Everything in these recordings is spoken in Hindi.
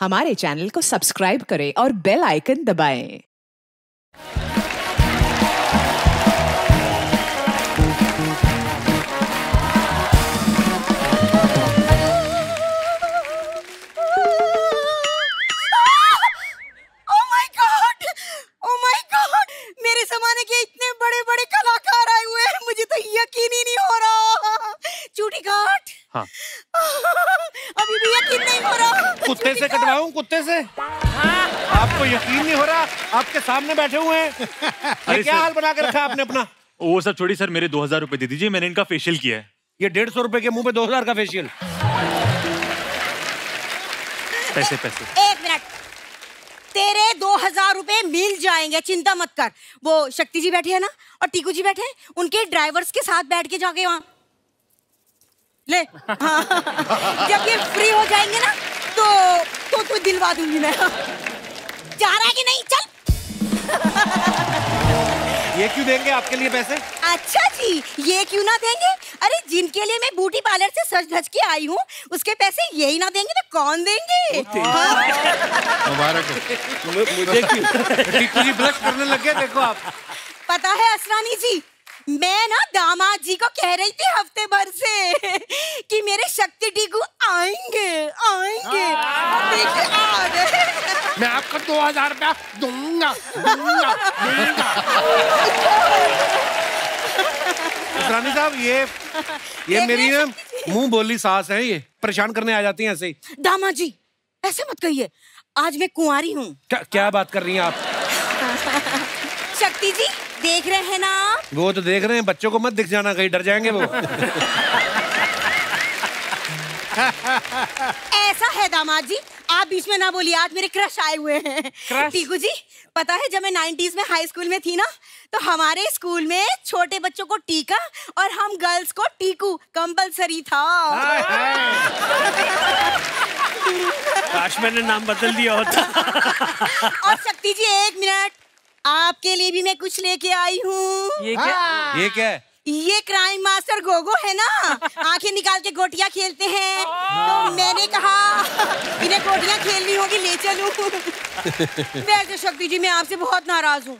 हमारे चैनल को सब्सक्राइब करें और बेल आइकन दबाएँ। Oh! Oh जमाने के इतने बड़े बड़े कलाकार आए हुए हैं, मुझे तो यकीन ही नहीं हो रहा चूटी काट। हाँ। अभी भी यकीन नहीं हो रहा। कुत्ते से कटवाऊं कुत्ते से? आपको यकीन नहीं हो रहा आपके सामने बैठे हुए हैं। ये क्या हाल बना के रखा आपने अपना? वो सब छोड़ी सर मेरे दो हज़ार रुपए दे दीजिए मैंने इनका फेशियल किया है। ये डेढ़ सौ रुपए के मुँह पे दो हज़ार का फेशियल पैसे पैसे। एक मिनट। तेरे दो हज़ार रुपए मिल जाएँगे चिंता मत कर। वो शक्ति जी बैठे हैं ना और टीकू जी बैठे हैं उनके ड्राइवर्स के साथ बैठ के जाके वहाँ ले। हाँ। जब ये फ्री हो जाएँगे ना तो तो तो दिलवा दूँगी मैं। जा रहा है कि नहीं? चल। ये क्यों देंगे आपके लिए पैसे? अच्छा जी ये क्यों ना देंगे? अरे जिनके लिए मैं ब्यूटी पार्लर से सज धज के आई हूँ उसके पैसे यही ना देंगे तो कौन देंगे? हाँ? मुबारक हो। मुझे क्यों ब्लश करने लग गए देखो आप। पता है असरानी जी मैं ना दामाद जी को कह रही थी हफ़्ते भर से कि मेरे शक्ति टीकू आएँगे आएँगे मैं आपको दो हज़ार रुपया दूँगा रानी साहब ये ये मेरी ना मुँह बोली सास है ये परेशान करने आ जाती हैं ऐसे ही दामाद जी ऐसे मत कहिए आज मैं कुंवारी हूँ क्या क्या बात कर रही हैं आप शक्ति जी देख रहे हैं ना आप? वो तो देख रहे हैं बच्चों को मत दिख जाना कहीं डर जाएँगे वो। ऐसा है दामाद जी आप बीच में ना बोलिए आज मेरे क्रश आए हुए हैं। टीकू जी पता है जब मैं 90s में हाई स्कूल में थी ना तो हमारे स्कूल में छोटे बच्चों को टीका और हम गर्ल्स को टीकू कंपलसरी था। काश मैंने नाम बदल दिया होता। और शक्ति जी एक मिनट। आपके लिए भी मैं कुछ लेके आई हूँ। ये क्या? ये क्या है? ये क्राइम मास्टर गोगो है ना? आँखें निकाल के गोटियाँ खेलते हैं। तो मैंने कहा इन्हें गोटियाँ खेलनी होगी ले चलूँ। वैसे शक्ति जी मैं आपसे बहुत नाराज़ हूँ।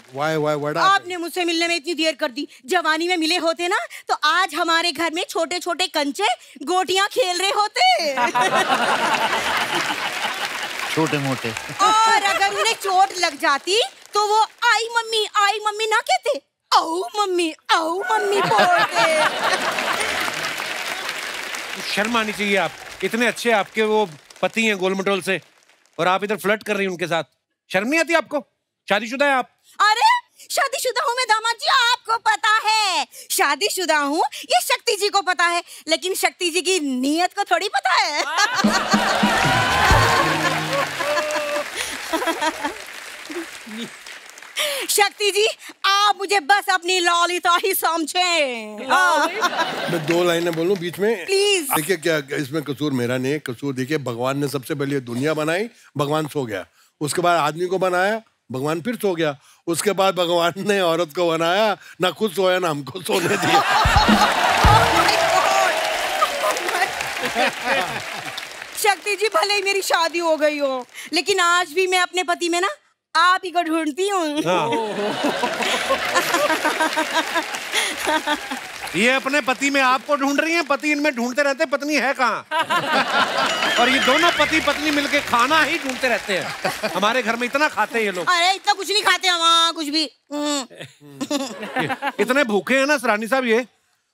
आपने मुझसे मिलने में इतनी देर कर दी। जवानी में मिले होते ना तो आज हमारे घर में छोटे छोटे कंचे गोटियाँ खेल रहे होते। छोटे मोटे और अगर उन्हें चोट लग जाती तो वो आई मम्मी आई मम्मी ना कहते आओ मम्मी आओ मम्मी बोलते। शर्म आनी चाहिए आप। इतने अच्छे आपके वो पति हैं गोलमटोल से और आप इधर फ्लर्ट कर रही हैं उनके साथ। शर्म नहीं आती आपको? शादीशुदा है आप। अरे शादीशुदा हूँ मैं दामाद जी आपको पता है। शादीशुदा हूँ ये शक्ति जी को पता है लेकिन शक्ति जी की नीयत को थोड़ी पता है। शक्ति जी आप मुझे बस अपनी ललिता ही समझें। हाँ, मैं दो लाइनें बोलूँ बीच में? Please. देखिए क्या इसमें कसूर मेरा नहीं है। कसूर देखिए भगवान ने सबसे पहले दुनिया बनाई भगवान सो गया। उसके बाद आदमी को बनाया भगवान फिर सो गया। उसके बाद भगवान ने औरत को बनाया ना खुद सोया ना हमको सोने दिया! शक्ति जी भले ही मेरी शादी हो गई हो लेकिन आज भी मैं अपने पति में ना आप ही को ढूंढती हूँ। ये अपने पति में आपको ढूंढ रही हैं? पति इनमें ढूंढते रहते हैं, पत्नी है कहाँ? और ये दोनों पति पत्नी मिलके खाना ही ढूंढते रहते हैं। हमारे घर में इतना खाते हैं ये लोग। अरे इतना कुछ नहीं खाते हम हाँ, कुछ भी। हम्म। इतने भूखे हैं ना सरानी साहब ये।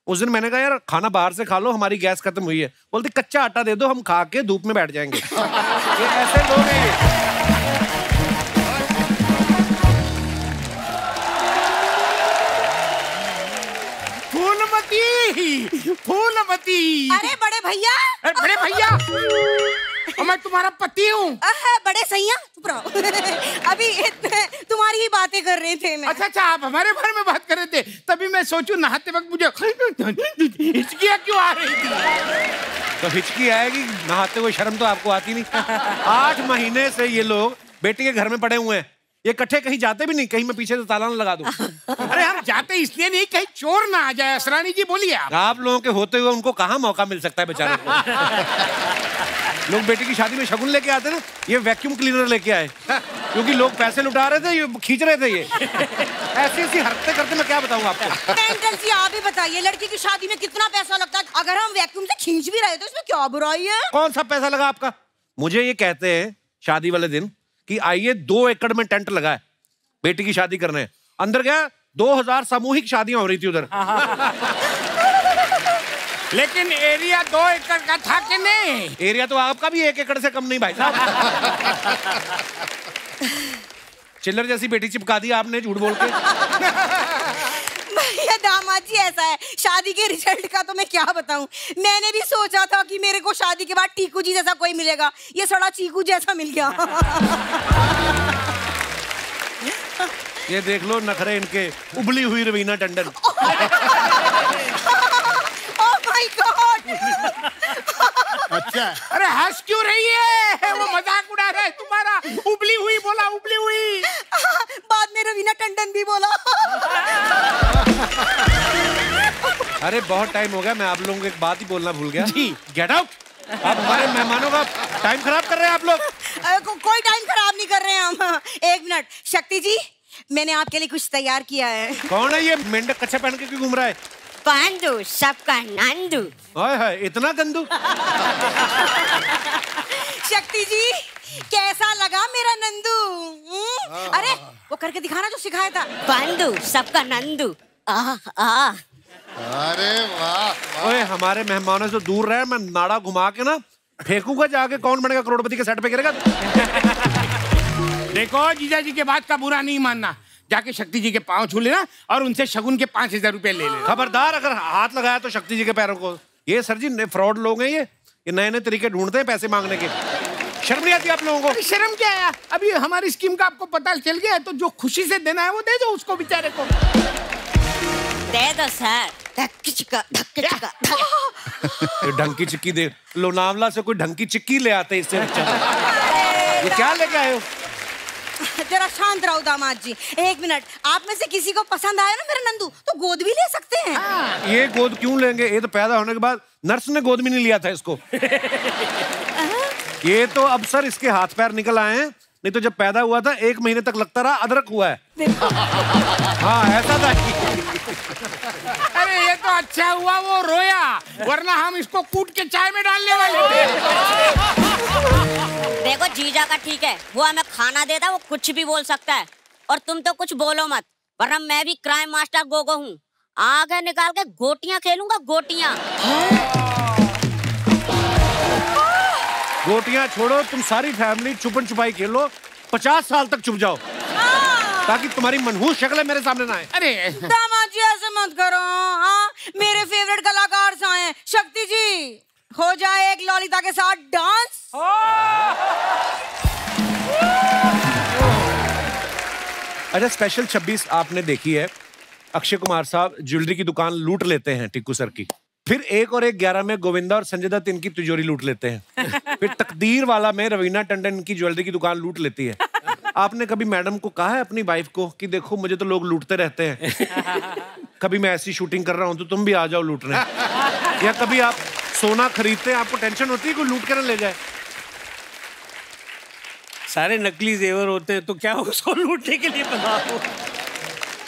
उस दिन मैंने कहा यार खाना बाहर से खा लो हमारी गैस खत्म हुई है। बोलते कच्चा आटा दे दो हम खा के धूप में बैठ जाएँगे। ये ऐसे लोग हैं फूलमती फूलमती अरे बड़े भैया। अरे बड़े भैया मैं तुम्हारा पति हूँ। बड़े सैया अभी तुम्हारी ही बातें कर रहे थे मैं। अच्छा अच्छा आप हमारे बारे में बात कर रहे थे तभी मैं सोचू नहाते वक्त मुझे हिचकिया क्यों आ रही थी? तो हिचकी आएगी नहाते हुए शर्म तो आपको आती नहीं। आठ महीने से ये लोग बेटी के घर में पड़े हुए हैं। ये कट्ठे कहीं जाते भी नहीं कहीं मैं पीछे से ताला ना लगा दूँ। अरे हम जाते इसलिए नहीं कहीं चोर ना आ जाए। असरानी जी बोलिए आप। आप लोगों के होते हुए उनको कहाँ मौका मिल सकता है बेचारे को? लोग बेटी की शादी में शगुन लेके आते ना ये वैक्यूम क्लीनर लेके आए। क्योंकि लोग पैसे लुटा रहे थे ये खींच रहे थे ये। ऐसी ऐसी हरकतें करते मैं क्या बताऊँ आपको? मेंटल सी आप ही बताइए लड़की की शादी में कितना पैसा लगता है? अगर हम वैक्यूम से खींच भी रहे तो इसमें क्या बुराई है? कौन सा पैसा लगा आपका? मुझे ये कहते हैं शादी वाले दिन कि आइए दो एकड़ में टेंट लगाए बेटी की शादी करने। अंदर गया दो हज़ार सामूहिक शादियाँ हो रही थी उधर। लेकिन एरिया दो एकड़ का था कि नहीं? एरिया तो आपका भी एक एकड़ से कम नहीं भाई साहब। चिल्लर जैसी बेटी चिपका दी आपने झूठ बोल के। भैया दामाद जी ऐसा है। शादी के रिज़ल्ट का तो मैं क्या बताऊँ? मैंने भी सोचा था कि मेरे को शादी के बाद टीकू जी जैसा कोई मिलेगा। ये सड़ा चीकू जैसा मिल गया। ये देख लो नखरे इनके। उबली हुई Raveena Tandon. Oh my god अच्छा। अरे हंस क्यों रही है? वो मज़ाक उड़ा रहा है तुम्हारा। उबली हुई बोला उबली हुई। बाद में रवीना टंडन भी बोला। अरे बहुत टाइम हो गया मैं आप लोगों को एक बात ही बोलना भूल गया। जी। गेट आउट आप हमारे मेहमानों का टाइम खराब कर रहे हैं आप लोग। को, कोई टाइम खराब नहीं कर रहे हैं हम। एक मिनट शक्ति जी मैंने आपके लिए कुछ तैयार किया है। कौन है ये? मेंढक कच्छा पहन के क्यों घूम रहा है? पांडु सबका नंदू। हाय हाय इतना गंदू? शक्ति जी कैसा लगा मेरा नंदू? हम्म? अरे वो करके दिखाना जो सिखाया था। बंधु सबका नंदू। आ आ अरे वाह ओए हमारे मेहमानों से दूर रहे मैं नाड़ा घुमा के ना फेंकूँगा जाके कौन बनेगा करोड़पति के सेट पे गिरेगा? देखो जीजा जी के बात का बुरा नहीं मानना। जाके शक्ति जी के पाँव छू लेना और उनसे शगुन के पाँच हज़ार रुपए ले लेना। खबरदार अगर हाथ लगाया तो शक्ति जी के पैरों को। ये सर जी फ्रॉड लोग हैं ये। ये नए नए तरीके ढूंढते हैं पैसे मांगने के। शर्म नहीं आती आप लोगों को? शर्म क्या है? अभी हमारी स्कीम का आपको पता चल गया है तो जो खुशी से देना है वो दे दो उसको बेचारे को। दे दो सर धक्की चिक्का धक्की। चिक्का ढंकी चिक्की दे लोनावला से कोई ढंकी चिक्की ले आते इससे। अच्छा ये क्या लेके आए हो? जरा शांत रहो दामाद जी। एक मिनट आप में से किसी को पसंद आया ना मेरा नंदू? तो गोद भी ले सकते हैं। ये गोद क्यों लेंगे? ये तो पैदा होने के बाद नर्स ने गोद भी नहीं लिया था इसको। ये तो अब सर इसके हाथ पैर निकल आए हैं नहीं तो जब पैदा हुआ था एक महीने तक लगता रहा अदरक हुआ है। हाँ ऐसा था ये तो अच्छा हुआ वो रोया वरना हम इसको कूट के चाय में डालने वाले थे। देखो जीजा का ठीक है वो हमें खाना देता है वो कुछ भी बोल सकता है। और तुम तो कुछ बोलो मत वरना मैं भी क्राइम मास्टर गोगो हूँ। आगे निकाल के गोटियाँ खेलूँगा गोटियाँ। गोटियाँ छोड़ो तुम सारी फैमिली छुपन छुपाई खेलो पचास साल तक चुप जाओ। ताकि तुम्हारी मनहूस शक्लें मेरे सामने ना आए। अरे। दामाद जी ऐसे मत करो हाँ? मेरे फेवरेट कलाकार आए हैं। शक्ति जी हो जाए एक ललिता के साथ डांस अच्छा स्पेशल 26 आपने देखी है। अक्षय कुमार साहब ज्वेलरी की दुकान लूट लेते हैं टिक्कू सर की। फिर एक और एक ग्यारह में गोविंदा और संजय दत्त इनकी तिजोरी लूट लेते हैं। फिर तकदीर वाला में रवीना टंडन की ज्वेलरी की दुकान लूट लेती है। आपने कभी मैडम को कहा है अपनी वाइफ को कि देखो मुझे तो लोग लूटते रहते हैं। कभी मैं ऐसी शूटिंग कर रहा हूँ तो तुम भी आ जाओ लूटने। या कभी आप सोना खरीदते हैं आपको टेंशन होती है कोई लूट कर ले जाए? सारे नकली जेवर होते हैं तो क्या उसको लूटने के लिए बना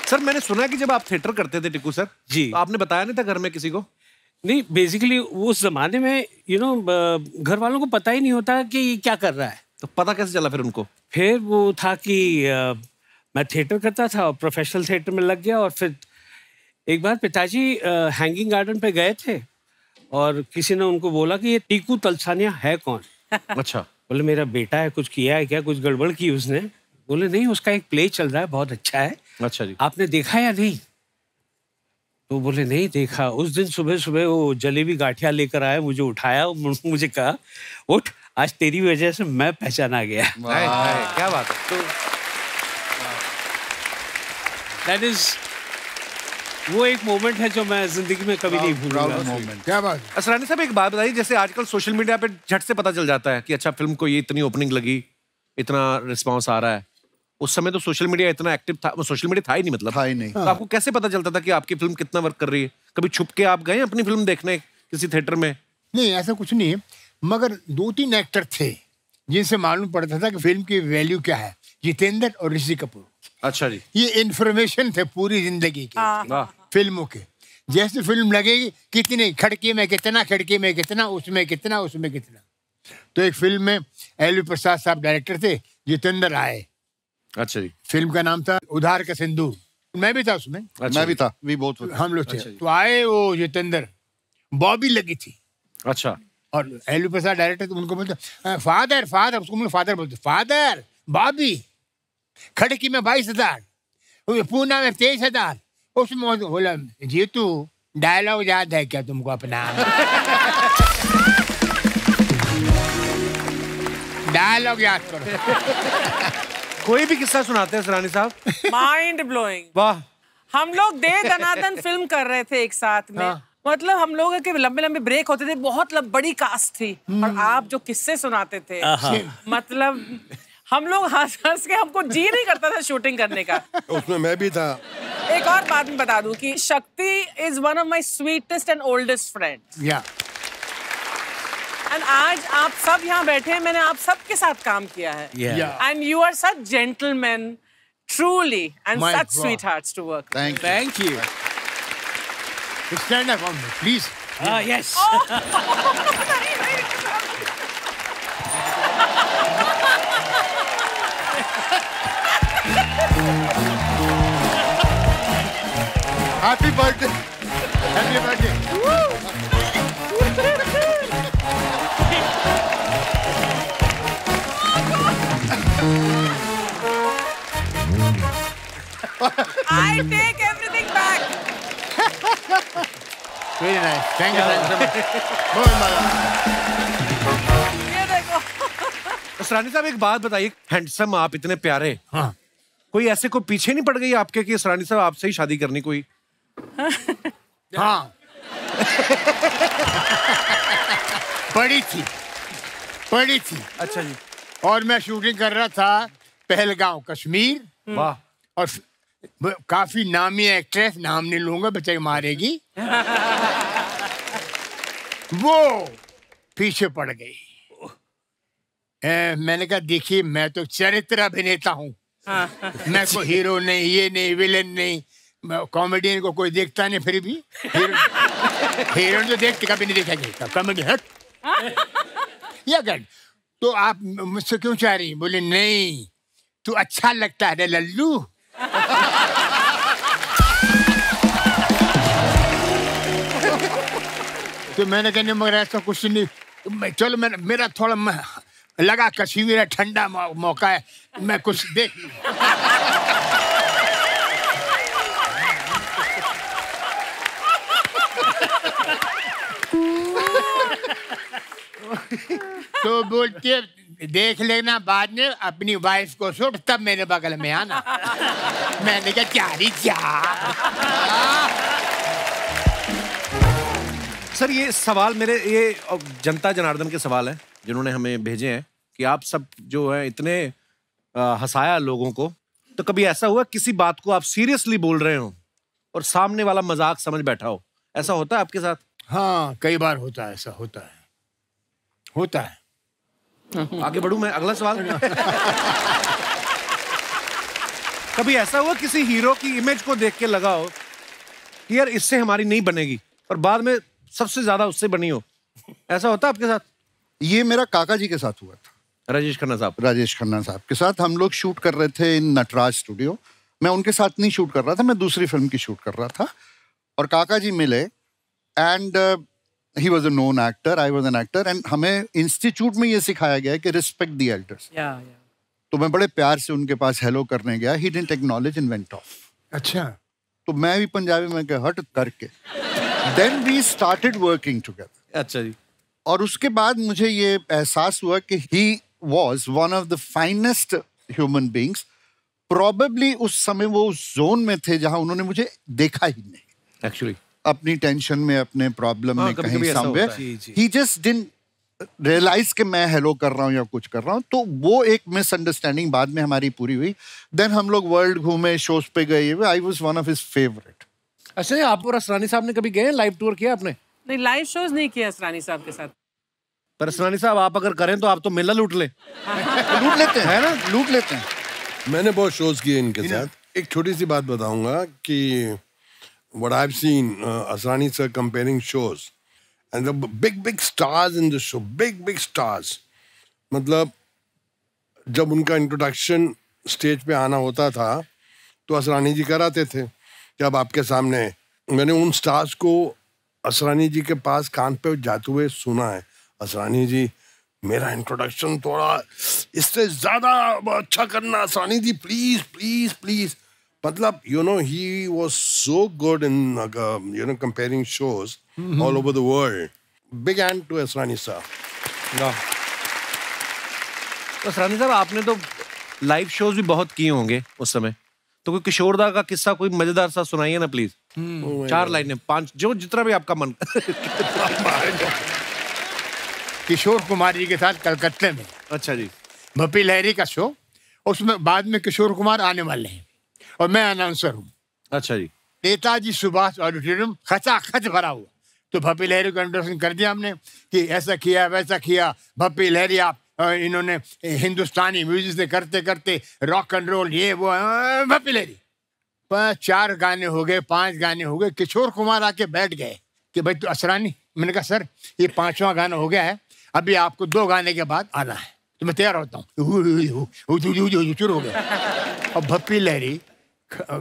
सर मैंने सुना कि जब आप थिएटर करते थे टिकू सर जी। तो आपने बताया नहीं था घर में किसी को? नहीं बेसिकली उस जमाने में यू you नो know, घर वालों को पता ही नहीं होता कि ये क्या कर रहा है। तो पता कैसे चला फिर उनको? फिर वो था कि अ, मैं थिएटर करता था और प्रोफेशनल थिएटर में लग गया और फिर एक बार पिताजी हैंगिंग गार्डन पे गए थे और किसी ने उनको बोला कि ये टीकू तलसानिया है कौन? अच्छा। बोले मेरा बेटा है कुछ किया है क्या? कुछ गड़बड़ की उसने? बोले नहीं उसका एक प्ले चल रहा है बहुत अच्छा है। अच्छा जी। आपने देखा या नहीं? तो बोले नहीं देखा। उस दिन सुबह सुबह वो जलेबी गाठिया लेकर आया मुझे उठाया मुझे कहा उठ आज तेरी वजह से मैं पहचाना गया। क्या बात है। तो दैट इज़ वो एक मोमेंट है जो मैं ज़िंदगी में कभी नहीं भूलूँगा। क्या बात असरानी साहब एक बात बताइए जैसे आजकल सोशल मीडिया पे झट से पता चल जाता है कि अच्छा फ़िल्म को ये इतनी ओपनिंग लगी इतना रिस्पांस आ रहा है। उस समय तो सोशल मीडिया इतना एक्टिव था सोशल मीडिया था ही नहीं मतलब। था ही नहीं। तो आपको कैसे पता चलता था कि आपकी फ़िल्म कितना वर्क कर रही है? कभी छुप के आप गए अपनी फ़िल्म देखने किसी थिएटर में? नहीं ऐसा कुछ नहीं है। मगर दो तीन एक्टर थे जिनसे मालूम पड़ता था कि फ़िल्म की वैल्यू क्या है जितेंद्र और ऋषि कपूर। अच्छा जी। ये इन्फॉर्मेशन थे पूरी ज़िंदगी की। फ़िल्मों के। जैसे फ़िल्म लगेगी कितनी खिड़की में कितना खिड़की में कितना उसमें कितना उसमें कितना। तो एक फ़िल्म में एल प्रसाद साहब डायरेक्टर थे जितेंद्र आए अच्छा जी। फ़िल्म का नाम था उधार का सिंदूर मैं भी था उसमें। अच्छा मैं भी था वी बोथ हम लोग थे। अच्छा। तो आए वो जितेंद्र। बॉबी लगी थी। अच्छा। और एल प्रसाद डायरेक्टर तो उनको बोलते फादर फादर उसको बोले फादर बोलते फादर बॉबी खड़की में बाईस हज़ार पूना में तेईस हज़ार। उसमें बोला जीतू डायलॉग याद है क्या तुमको अपना? डायलॉग याद करो। कोई भी किस्सा सुनाते हैं सरानी साहब? माइंड ब्लोइंग वाह। हम लोग दे दनादन फ़िल्म कर रहे थे एक साथ में। हाँ। मतलब हम लोग के लंबे लंबे ब्रेक होते थे बहुत लब- बड़ी कास्ट थी। और आप जो किस्से सुनाते थे मतलब हम लोग हंस हंस के हमको जी नहीं करता था शूटिंग करने का। उसमें मैं भी था। एक और बात मैं बता दूँ कि Shakti is one of my sweetest and oldest friend या एंड आज आप सब यहाँ बैठे हैं मैंने आप सबके साथ काम किया है। And you are such gentleman truly and such sweet hearts to work thank you stand up, please. Ah, yes. Oh. Happy birthday. Happy birthday. I take it. Very nice thank you बहुत मज़ा ये देखो। तो सरानी साहब एक बात बताइए हैंडसम आप इतने प्यारे। हाँ। कोई ऐसे कोई पीछे नहीं पड़ गई आपके कि सरानी साहब आपसे ही शादी करनी कोई? हाँ। पड़ी थी। पड़ी थी। अच्छा जी। और मैं शूटिंग कर रहा था पहलगांव कश्मीर। वाह। और काफ़ी नामी एक्ट्रेस नाम नहीं लूँगा बेचारी मारेगी। वो पीछे पड़ गई। ए, मैंने कहा देखिए मैं तो चरित्र अभिनेता हूँ। मैं कोई हीरो नहीं ये नहीं विलेन नहीं। कॉमेडियन को कोई देखता नहीं फिर भी। हीरोइन तो देखते कभी नहीं देखा कॉमेडी हट। या कर तो आप मुझसे क्यों चाह रही बोले नहीं तू अच्छा लगता है लल्लू। तो मैंने कहने मगर ऐसा कुछ नहीं। चलो मैंने मेरा थोड़ा, म- लगा कश्मीर है, ठंडा मौका है, मैं कुछ देख तो बोलते देख लेना बाद में, अपनी वाइफ को सुट, तब मेरे बगल में आना। मैंने कहा चारी चार सर ये सवाल मेरे ये जनता जनार्दन के सवाल है जिन्होंने हमें भेजे हैं कि आप सब जो है इतने हंसाया लोगों को तो कभी ऐसा हुआ किसी बात को आप सीरियसली बोल रहे हो और सामने वाला मज़ाक समझ बैठा हो? ऐसा होता है आपके साथ? हाँ कई बार होता है ऐसा होता है। होता है। आगे बढ़ू मैं? अगला सवाल? कभी ऐसा हुआ किसी हीरो की इमेज को देख के लगा हो कि यार इससे हमारी नहीं बनेगी और बाद में सबसे ज़्यादा उससे बनी हो। ऐसा होता आपके साथ? ये मेरा काका जी के साथ हुआ था। राजेश खन्ना साहब। राजेश खन्ना साहब के साथ हम लोग शूट कर रहे थे इन नटराज स्टूडियो। मैं उनके साथ नहीं शूट कर रहा था मैं दूसरी फ़िल्म की शूट कर रहा था। और काका जी मिले and he was a known actor I was an actor and हमें इंस्टीट्यूट में ये सिखाया गया कि रिस्पेक्ट दी एल्डर्स या या तो मैं बड़े प्यार से उनके पास हेलो करने गया। He didn't acknowledge and went off अच्छा। तो मैं भी पंजाबी में हट करके। Then we started working together अच्छा जी। और उसके बाद मुझे ये एहसास हुआ कि he was one of the finest human beings probably उस समय वो उस जोन में थे जहाँ उन्होंने मुझे देखा ही नहीं। एक्चुअली अपनी टेंशन में अपने प्रॉब्लम में कहीं समवेयर है। जी, जी। ही जस्ट डिन रियलाइज़ कि मैं हेलो कर रहा हूँ या कुछ कर रहा हूँ। तो वो एक मिसअंडरस्टैंडिंग बाद में हमारी पूरी हुई। देन हम लोग वर्ल्ड घूमे शोज़ पे गए। I was one of his favourite अच्छा आप और असरानी साहब ने कभी गए? लाइव टूर किया आपने? नहीं लाइव शोज़ नहीं किया असरानी साहब के साथ। पर असरानी साहब आप अगर करें तो आप तो मेला लूट ले। लूट लेते हैं। ना? लूट लेते हैं। मैंने बहुत शोज़ किए इनके साथ। एक छोटी सी बात बताऊँगा कि what I've seen uh, Asrani sir comparing shows and the big big stars in the show big big stars मतलब जब उनका इंट्रोडक्शन स्टेज पे आना होता था तो असरानी जी कराते थे। कि अब आपके सामने मैंने उन स्टार्स को असरानी जी के पास कान पे जाते हुए सुना है। असरानी जी मेरा इंट्रोडक्शन थोड़ा इससे ज़्यादा अच्छा करना Asrani ji please please please मतलब you know he was so good in you know comparing shows all over the world big hand to Asrani sahab Asrani sahab आपने तो लाइव शोज़ भी बहुत किए होंगे उस समय। तो कोई किशोरदा का किस्सा कोई मज़ेदार सा सुनाइए ना प्लीज़ चार लाइनें पाँच जो जितना भी आपका मन किशोर कुमार जी के साथ कलकत्ते में। अच्छा जी। भपी लहरी का शो। उसमें बाद में किशोर कुमार आने वाले हैं। और मैं अनाउंसर हूँ। अच्छा जी। नेताजी सुभाष ऑडिटोरियम खचाखच भरा हुआ। तो भपी लहरी को इंट्रोडक्शन कर दिया हमने कि ऐसा किया वैसा किया। भपी लहरी आप इन्होंने हिंदुस्तानी म्यूज़िक से करते करते रॉक एंड रोल ये वो अ, पर चार गाने हो गए पाँच गाने हो गए किशोर कुमार आके बैठ गए कि भाई तू असरानी मैंने कहा सर ये पांचवा गाना हो गया है अभी आपको दो गाने के बाद आना है तो मैं तैयार होता हूँ शुरू हो गया और भप्पी लहरी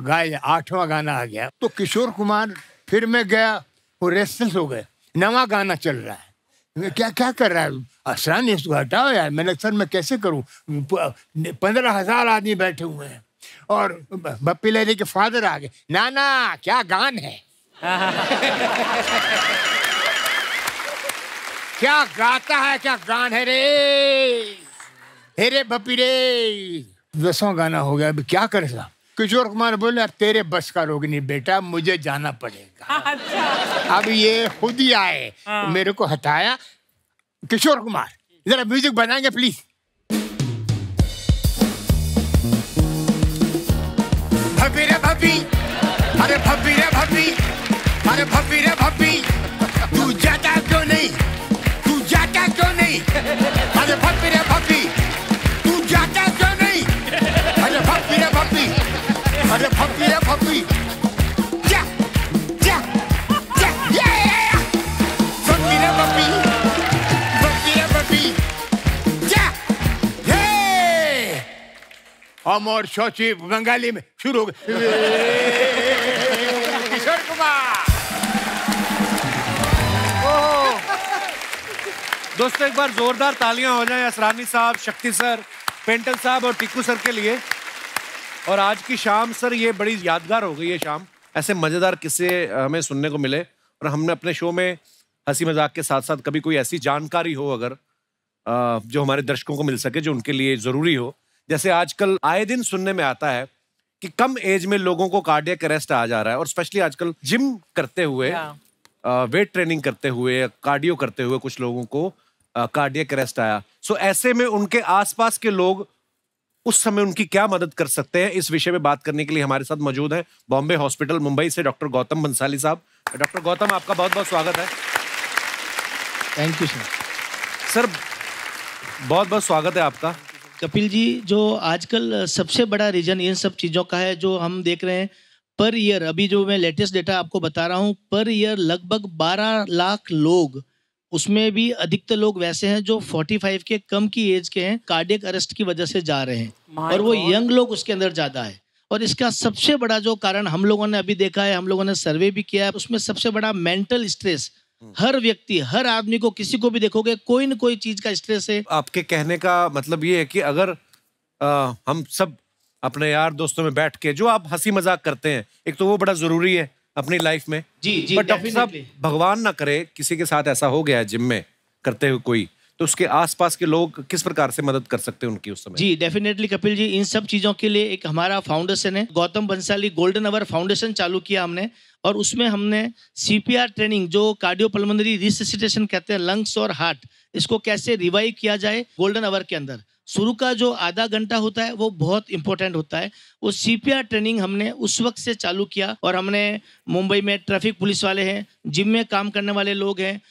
गाए आठवां गाना आ गया तो किशोर कुमार फिर मैं गया वो रेस्टलेस हो गए नवा गाना चल रहा है क्या क्या कर रहा है असरानी इसको हटाओ यार मैंने सर मैं कैसे करूँ? पंद्रह हज़ार आदमी बैठे हुए हैं और बप्पी लहरी के फादर आ गए। ना ना क्या गान है? क्या गाता है क्या गान है रे? हे रे बप्पी रे दसवां गाना हो गया अभी क्या करे साहब? किशोर कुमार बोले "अब तेरे बस का रोग नहीं बेटा मुझे जाना पड़ेगा। अच्छा। अब ये खुद ही आए मेरे को हटाया किशोर कुमार, जरा म्यूज़िक बनाएँगे प्लीज़ भपी रे भपी अरे भपी रे भपी अरे भपी रे भपी तू जाता क्यों नहीं? तू जाता क्यों नहीं? अरे भपी रे भपी तू जाता क्यों नहीं? अरे भपी रे भपी अरे भपी रे भपी अमर शौची बंगाली में शुरू हो गए। किशोर कुमार। दोस्तों एक बार जोरदार तालियाँ हो जाए असरानी साहब शक्ति सर पेंटल साहब और टिक्कू सर के लिए। और आज की शाम सर ये बड़ी यादगार हो गई है शाम। ऐसे मज़ेदार किस्से हमें सुनने को मिले। और हमने अपने शो में हँसी मज़ाक के साथ साथ कभी कोई ऐसी जानकारी हो अगर जो हमारे दर्शकों को मिल सके जो उनके लिए ज़रूरी हो। जैसे आजकल आए दिन सुनने में आता है कि कम एज में लोगों को कार्डियक अरेस्ट आ जा रहा है और स्पेशली आजकल जिम करते हुए वेट ट्रेनिंग करते हुए कार्डियो करते हुए कुछ लोगों को कार्डियक अरेस्ट आया। सो so, ऐसे में उनके आसपास के लोग उस समय उनकी क्या मदद कर सकते हैं? इस विषय में बात करने के लिए हमारे साथ मौजूद हैं बॉम्बे हॉस्पिटल मुंबई से डॉक्टर गौतम बंसाली साहब। डॉक्टर गौतम आपका बहुत बहुत स्वागत है। थैंक यू सर सर बहुत बहुत स्वागत है आपका। कपिल जी जो आजकल सबसे बड़ा रीजन इन सब चीज़ों का है जो हम देख रहे हैं पर ईयर अभी जो मैं लेटेस्ट डेटा आपको बता रहा हूँ पर ईयर लगभग 12 लाख लोग उसमें भी अधिकतर लोग वैसे हैं जो 45 के कम की एज के हैं कार्डियक अरेस्ट की वजह से जा रहे हैं। और वो यंग लोग उसके अंदर ज़्यादा है। और इसका सबसे बड़ा जो कारण हम लोगों ने अभी देखा है हम लोगों ने सर्वे भी किया है उसमें सबसे बड़ा मेंटल स्ट्रेस हर व्यक्ति हर आदमी को किसी को भी देखोगे कोई ना कोई चीज़ का स्ट्रेस है। आपके कहने का मतलब ये है कि अगर आ, हम सब अपने यार दोस्तों में बैठ के जो आप हँसी मज़ाक करते हैं एक तो वो बड़ा ज़रूरी है अपनी लाइफ में। जी जी बट डॉक्टर साहब भगवान ना करे किसी के साथ ऐसा हो गया है जिम में करते हुए कोई। तो उसके आसपास के लोग किस प्रकार से मदद कर सकते हैं उनकी उस समय? जी डेफिनेटली कपिल जी, इन सब चीज़ों के लिए एक हमारा फाउंडेशन है। Gautam Bansali golden hour foundation चालू किया हमने और उसमें हमने सीपीआर ट्रेनिंग जो कार्डियोपल्मोनरी रिससिटेशन कहते हैं लंग्स और हार्ट इसको कैसे रिवाइव किया जाए गोल्डन अवर के अंदर। शुरू का जो आधा घंटा होता है, वो बहुत इंपॉर्टेंट होता है। वो सीपीआर ट्रेनिंग हमने उस वक्त से चालू किया और हमने मुंबई में ट्रैफ़िक पुलिस वाले हैं जिम में काम करने वाले लोग हैं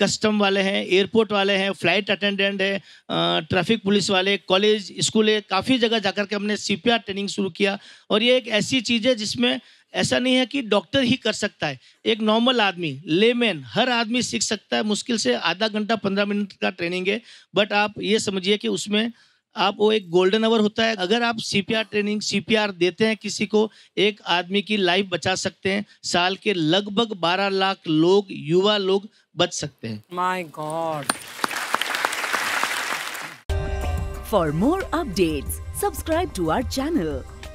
कस्टम वाले हैं एयरपोर्ट वाले हैं फ़्लाइट अटेंडेंट है ट्रैफ़िक पुलिस वाले कॉलेज स्कूल काफ़ी जगह जाकर के हमने सीपीआर ट्रेनिंग शुरू किया। और ये एक ऐसी चीज़ है जिसमें ऐसा नहीं है कि डॉक्टर ही कर सकता है। एक नॉर्मल आदमी लेमैन हर आदमी सीख सकता है। मुश्किल से आधा घंटा पंद्रह मिनट का ट्रेनिंग है। बट आप ये समझिए कि उसमें आप वो एक गोल्डन आवर होता है। अगर आप सीपीआर ट्रेनिंग सीपीआर देते हैं किसी को एक आदमी की लाइफ बचा सकते हैं। साल के लगभग 12 लाख लोग युवा लोग बच सकते हैं। My god for more updates, subscribe to our channel,